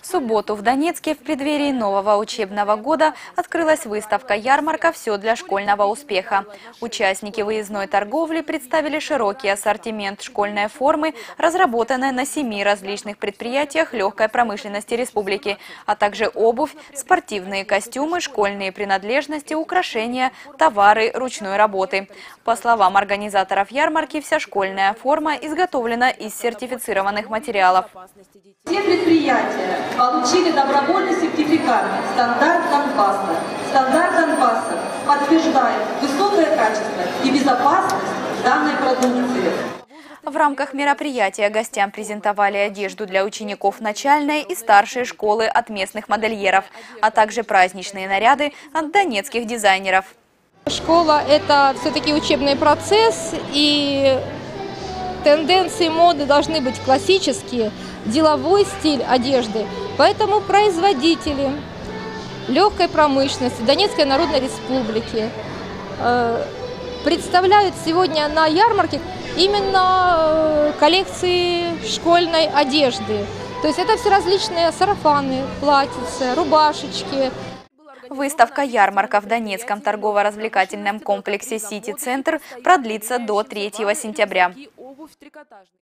В субботу в Донецке в преддверии нового учебного года открылась выставка-ярмарка «Все для школьного успеха». Участники выездной торговли представили широкий ассортимент школьной формы, разработанной на семи различных предприятиях легкой промышленности республики, а также обувь, спортивные костюмы, школьные принадлежности, украшения, товары ручной работы. По словам организаторов ярмарки, вся школьная форма изготовлена из сертифицированных материалов. Все предприятия получили добровольный сертификат «Стандарт Донбасса». Стандарт Донбасса подтверждает высокое качество и безопасность данной продукции. В рамках мероприятия гостям презентовали одежду для учеников начальной и старшей школы от местных модельеров, а также праздничные наряды от донецких дизайнеров. Школа – это все-таки учебный процесс, и тенденции моды должны быть классические, деловой стиль одежды. Поэтому производители легкой промышленности Донецкой Народной Республики э, представляют сегодня на ярмарке именно э, коллекции школьной одежды. То есть это все различные сарафаны, платьица, рубашечки, Выставка-ярмарка в Донецком торгово-развлекательном комплексе «Сити-центр» продлится до 3 сентября обувь трикотажный